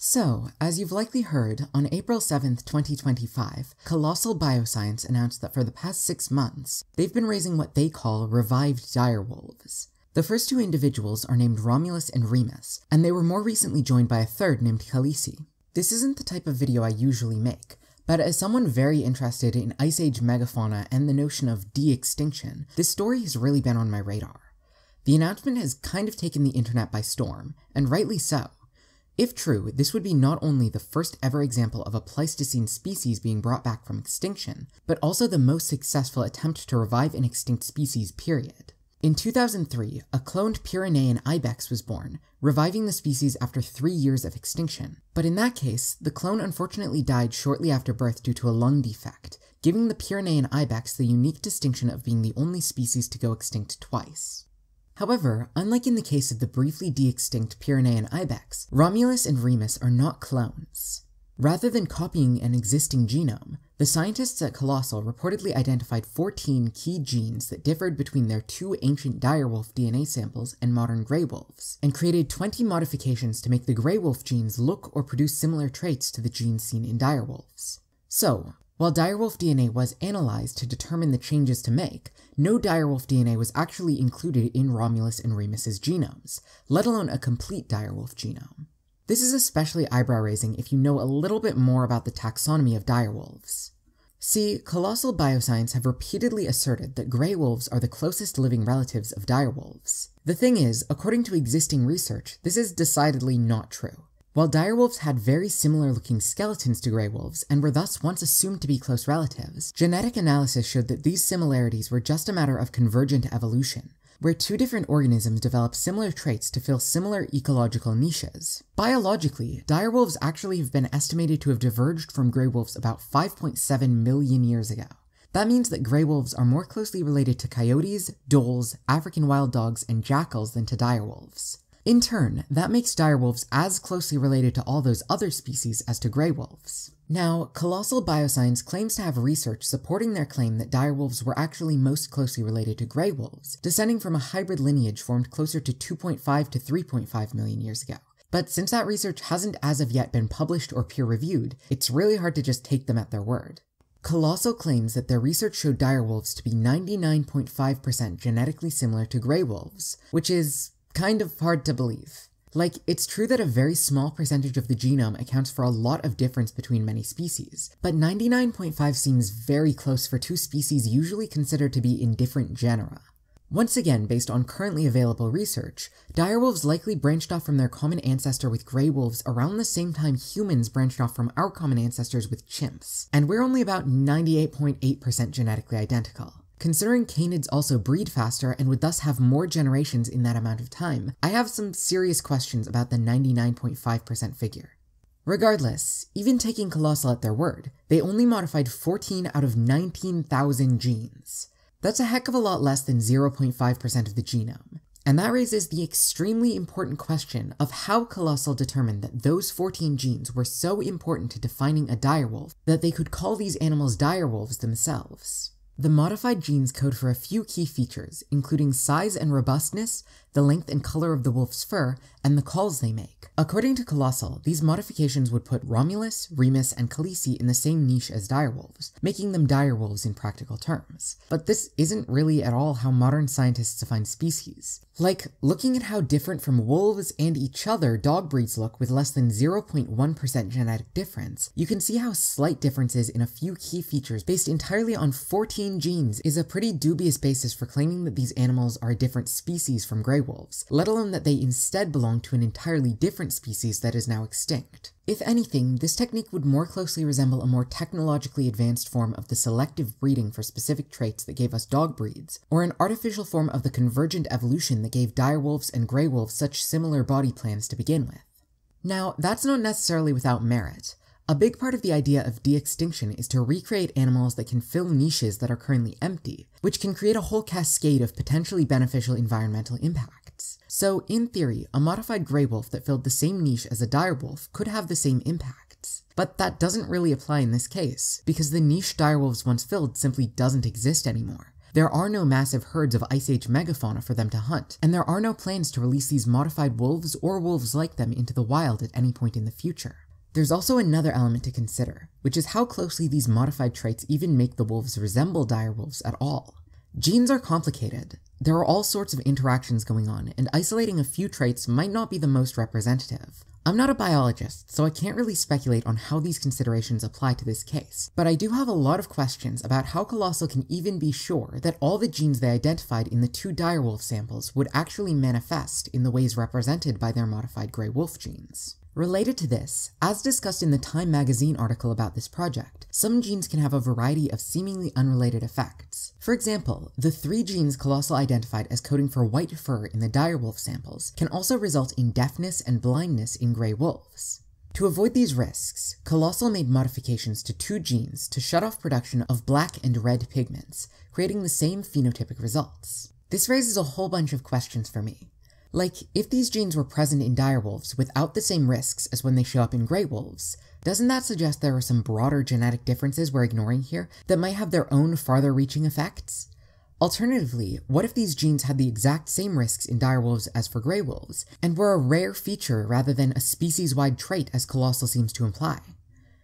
So, as you've likely heard, on April 7th, 2025, Colossal Bioscience announced that for the past six months, they've been raising what they call revived direwolves. The first two individuals are named Romulus and Remus, and they were more recently joined by a third named Khaleesi. This isn't the type of video I usually make, but as someone very interested in Ice Age megafauna and the notion of de-extinction, this story has really been on my radar. The announcement has kind of taken the internet by storm, and rightly so. If true, this would be not only the first ever example of a Pleistocene species being brought back from extinction, but also the most successful attempt to revive an extinct species period. In 2003, a cloned Pyrenean ibex was born, reviving the species after three years of extinction. But in that case, the clone unfortunately died shortly after birth due to a lung defect, giving the Pyrenean ibex the unique distinction of being the only species to go extinct twice. However, unlike in the case of the briefly de-extinct Pyrenean ibex, Romulus and Remus are not clones. Rather than copying an existing genome, the scientists at Colossal reportedly identified 14 key genes that differed between their two ancient direwolf DNA samples and modern grey wolves, and created 20 modifications to make the grey wolf genes look or produce similar traits to the genes seen in direwolves. So, while direwolf DNA was analyzed to determine the changes to make, no direwolf DNA was actually included in Romulus and Remus's genomes, let alone a complete direwolf genome. This is especially eyebrow-raising if you know a little bit more about the taxonomy of direwolves. See, Colossal Bioscience have repeatedly asserted that grey wolves are the closest living relatives of direwolves. The thing is, according to existing research, this is decidedly not true. While direwolves had very similar looking skeletons to grey wolves and were thus once assumed to be close relatives, genetic analysis showed that these similarities were just a matter of convergent evolution, where two different organisms develop similar traits to fill similar ecological niches. Biologically, direwolves actually have been estimated to have diverged from grey wolves about 5.7 million years ago. That means that grey wolves are more closely related to coyotes, dholes, African wild dogs, and jackals than to direwolves. In turn, that makes direwolves as closely related to all those other species as to grey wolves. Now, Colossal Bioscience claims to have research supporting their claim that direwolves were actually most closely related to grey wolves, descending from a hybrid lineage formed closer to 2.5 to 3.5 million years ago. But since that research hasn't as of yet been published or peer-reviewed, it's really hard to just take them at their word. Colossal claims that their research showed direwolves to be 99.5% genetically similar to grey wolves, which is kind of hard to believe. Like, it's true that a very small percentage of the genome accounts for a lot of difference between many species, but 99.5 seems very close for two species usually considered to be in different genera. Once again, based on currently available research, direwolves likely branched off from their common ancestor with grey wolves around the same time humans branched off from our common ancestors with chimps, and we're only about 98.8% genetically identical. Considering canids also breed faster and would thus have more generations in that amount of time, I have some serious questions about the 99.5% figure. Regardless, even taking Colossal at their word, they only modified 14 out of 19,000 genes. That's a heck of a lot less than 0.5% of the genome. And that raises the extremely important question of how Colossal determined that those 14 genes were so important to defining a direwolf that they could call these animals direwolves themselves. The modified genes code for a few key features, including size and robustness, the length and color of the wolf's fur, and the calls they make. According to Colossal, these modifications would put Romulus, Remus, and Khaleesi in the same niche as direwolves, making them direwolves in practical terms. But this isn't really at all how modern scientists define species. Like, looking at how different from wolves and each other dog breeds look with less than 0.1% genetic difference, you can see how slight differences in a few key features based entirely on 14 genes is a pretty dubious basis for claiming that these animals are a different species from grey wolves, let alone that they instead belong to an entirely different species that is now extinct. If anything, this technique would more closely resemble a more technologically advanced form of the selective breeding for specific traits that gave us dog breeds, or an artificial form of the convergent evolution that gave direwolves and grey wolves such similar body plans to begin with. Now, that's not necessarily without merit. A big part of the idea of de-extinction is to recreate animals that can fill niches that are currently empty, which can create a whole cascade of potentially beneficial environmental impacts. So, in theory, a modified grey wolf that filled the same niche as a direwolf could have the same impacts. But that doesn't really apply in this case, because the niche direwolves once filled simply doesn't exist anymore. There are no massive herds of Ice Age megafauna for them to hunt, and there are no plans to release these modified wolves or wolves like them into the wild at any point in the future. There's also another element to consider, which is how closely these modified traits even make the wolves resemble direwolves at all. Genes are complicated. There are all sorts of interactions going on, and isolating a few traits might not be the most representative. I'm not a biologist, so I can't really speculate on how these considerations apply to this case, but I do have a lot of questions about how Colossal can even be sure that all the genes they identified in the two direwolf samples would actually manifest in the ways represented by their modified grey wolf genes. Related to this, as discussed in the Time magazine article about this project, some genes can have a variety of seemingly unrelated effects. For example, the three genes Colossal identified as coding for white fur in the direwolf samples can also result in deafness and blindness in grey wolves. To avoid these risks, Colossal made modifications to two genes to shut off production of black and red pigments, creating the same phenotypic results. This raises a whole bunch of questions for me. Like, if these genes were present in direwolves without the same risks as when they show up in grey wolves, doesn't that suggest there are some broader genetic differences we're ignoring here that might have their own farther reaching effects? Alternatively, what if these genes had the exact same risks in direwolves as for grey wolves, and were a rare feature rather than a species-wide trait as Colossal seems to imply?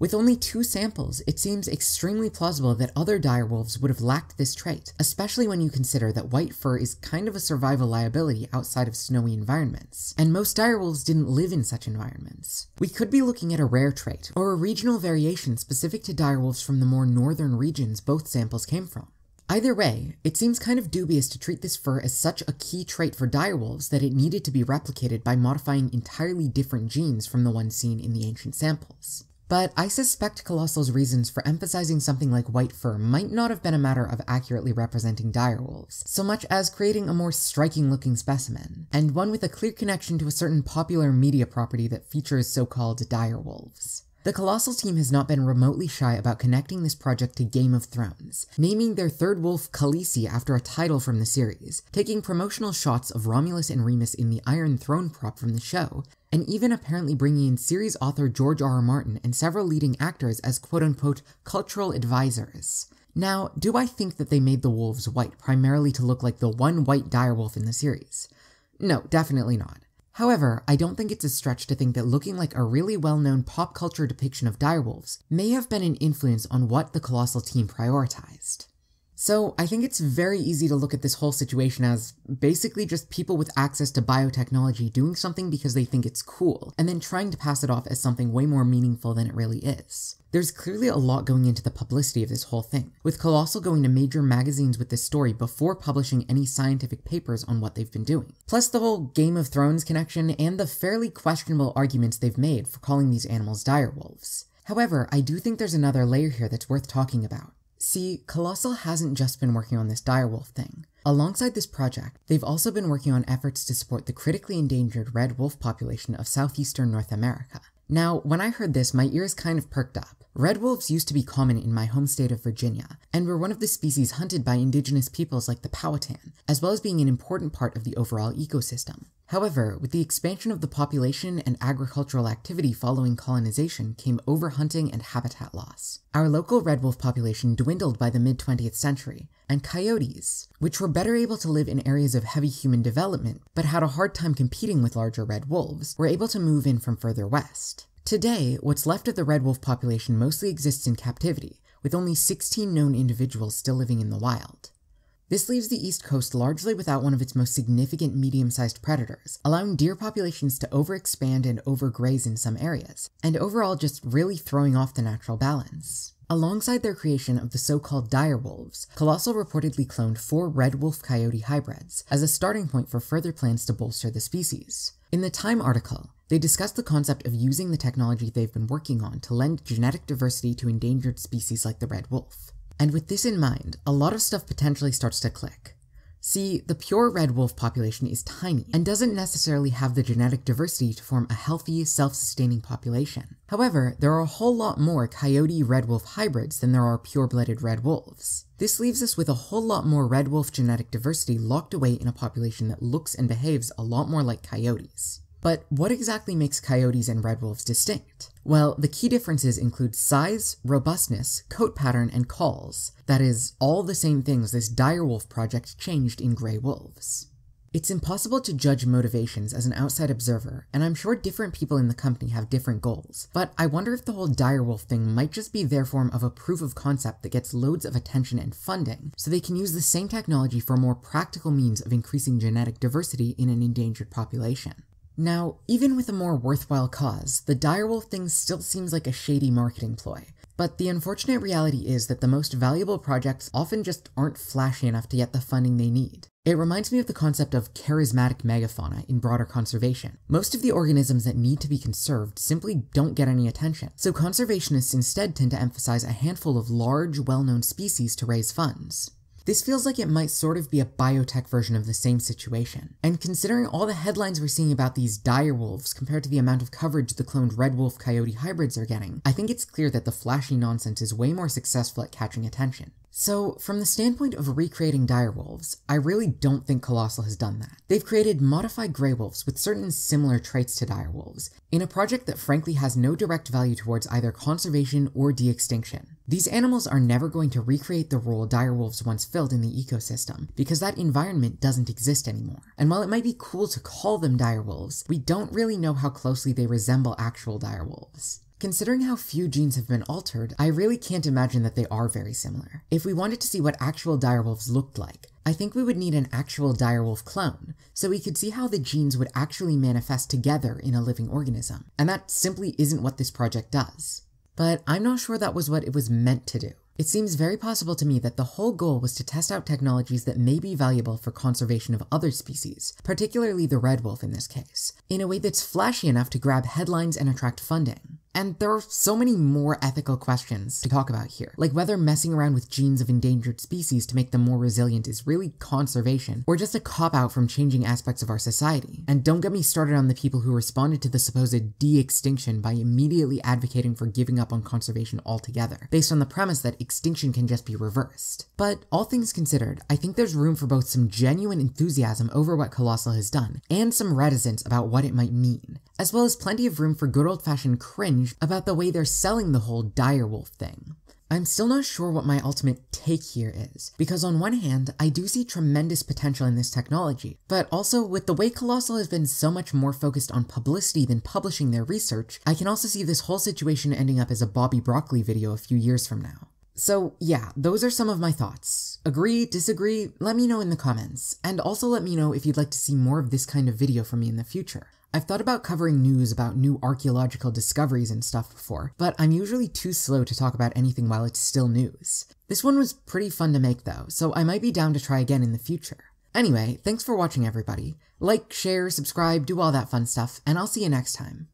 With only two samples, it seems extremely plausible that other direwolves would have lacked this trait, especially when you consider that white fur is kind of a survival liability outside of snowy environments, and most direwolves didn't live in such environments. We could be looking at a rare trait, or a regional variation specific to direwolves from the more northern regions both samples came from. Either way, it seems kind of dubious to treat this fur as such a key trait for direwolves that it needed to be replicated by modifying entirely different genes from the ones seen in the ancient samples. But I suspect Colossal's reasons for emphasizing something like white fur might not have been a matter of accurately representing direwolves, so much as creating a more striking looking specimen, and one with a clear connection to a certain popular media property that features so-called direwolves. The Colossal team has not been remotely shy about connecting this project to Game of Thrones, naming their third wolf Khaleesi after a title from the series, taking promotional shots of Romulus and Remus in the Iron Throne prop from the show, and even apparently bringing in series author George R. R. Martin and several leading actors as quote unquote cultural advisors. Now, do I think that they made the wolves white primarily to look like the one white direwolf in the series? No, definitely not. However, I don't think it's a stretch to think that looking like a really well-known pop culture depiction of direwolves may have been an influence on what the Colossal team prioritized. So I think it's very easy to look at this whole situation as basically just people with access to biotechnology doing something because they think it's cool, and then trying to pass it off as something way more meaningful than it really is. There's clearly a lot going into the publicity of this whole thing, with Colossal going to major magazines with this story before publishing any scientific papers on what they've been doing. Plus the whole Game of Thrones connection and the fairly questionable arguments they've made for calling these animals direwolves. However, I do think there's another layer here that's worth talking about. See, Colossal hasn't just been working on this direwolf thing. Alongside this project, they've also been working on efforts to support the critically endangered red wolf population of southeastern North America. Now, when I heard this, my ears kind of perked up. Red wolves used to be common in my home state of Virginia, and were one of the species hunted by indigenous peoples like the Powhatan, as well as being an important part of the overall ecosystem. However, with the expansion of the population and agricultural activity following colonization came overhunting and habitat loss. Our local red wolf population dwindled by the mid 20th century, and coyotes, which were better able to live in areas of heavy human development but had a hard time competing with larger red wolves, were able to move in from further west. Today, what's left of the red wolf population mostly exists in captivity, with only 16 known individuals still living in the wild. This leaves the East Coast largely without one of its most significant medium-sized predators, allowing deer populations to overexpand and overgraze in some areas, and overall just really throwing off the natural balance. Alongside their creation of the so-called dire wolves, Colossal reportedly cloned four red wolf coyote hybrids as a starting point for further plans to bolster the species. In the Time article, they discussed the concept of using the technology they've been working on to lend genetic diversity to endangered species like the red wolf. And with this in mind, a lot of stuff potentially starts to click. See, the pure red wolf population is tiny and doesn't necessarily have the genetic diversity to form a healthy, self-sustaining population. However, there are a whole lot more coyote red wolf hybrids than there are pure-blooded red wolves. This leaves us with a whole lot more red wolf genetic diversity locked away in a population that looks and behaves a lot more like coyotes. But what exactly makes coyotes and red wolves distinct? Well, the key differences include size, robustness, coat pattern, and calls. That is, all the same things this direwolf project changed in Grey Wolves. It's impossible to judge motivations as an outside observer, and I'm sure different people in the company have different goals, but I wonder if the whole direwolf thing might just be their form of a proof of concept that gets loads of attention and funding, so they can use the same technology for more practical means of increasing genetic diversity in an endangered population. Now, even with a more worthwhile cause, the direwolf thing still seems like a shady marketing ploy. But the unfortunate reality is that the most valuable projects often just aren't flashy enough to get the funding they need. It reminds me of the concept of charismatic megafauna in broader conservation. Most of the organisms that need to be conserved simply don't get any attention, so conservationists instead tend to emphasize a handful of large, well-known species to raise funds. This feels like it might sort of be a biotech version of the same situation. And considering all the headlines we're seeing about these dire wolves compared to the amount of coverage the cloned red wolf coyote hybrids are getting, I think it's clear that the flashy nonsense is way more successful at catching attention. So, from the standpoint of recreating direwolves, I really don't think Colossal has done that. They've created modified grey wolves with certain similar traits to direwolves, in a project that frankly has no direct value towards either conservation or de-extinction. These animals are never going to recreate the role direwolves once filled in the ecosystem, because that environment doesn't exist anymore. And while it might be cool to call them direwolves, we don't really know how closely they resemble actual direwolves. Considering how few genes have been altered, I really can't imagine that they are very similar. If we wanted to see what actual direwolves looked like, I think we would need an actual direwolf clone, so we could see how the genes would actually manifest together in a living organism, and that simply isn't what this project does. But I'm not sure that was what it was meant to do. It seems very possible to me that the whole goal was to test out technologies that may be valuable for conservation of other species, particularly the red wolf in this case, in a way that's flashy enough to grab headlines and attract funding. And there are so many more ethical questions to talk about here, like whether messing around with genes of endangered species to make them more resilient is really conservation, or just a cop-out from changing aspects of our society. And don't get me started on the people who responded to the supposed de-extinction by immediately advocating for giving up on conservation altogether, based on the premise that extinction can just be reversed. But all things considered, I think there's room for both some genuine enthusiasm over what Colossal has done, and some reticence about what it might mean, as well as plenty of room for good old-fashioned cringe about the way they're selling the whole direwolf thing. I'm still not sure what my ultimate take here is, because on one hand, I do see tremendous potential in this technology, but also with the way Colossal has been so much more focused on publicity than publishing their research, I can also see this whole situation ending up as a Bobby Broccoli video a few years from now. So yeah, those are some of my thoughts. Agree, disagree, let me know in the comments, and also let me know if you'd like to see more of this kind of video from me in the future. I've thought about covering news about new archaeological discoveries and stuff before, but I'm usually too slow to talk about anything while it's still news. This one was pretty fun to make though, so I might be down to try again in the future. Anyway, thanks for watching everybody. Like, share, subscribe, do all that fun stuff, and I'll see you next time.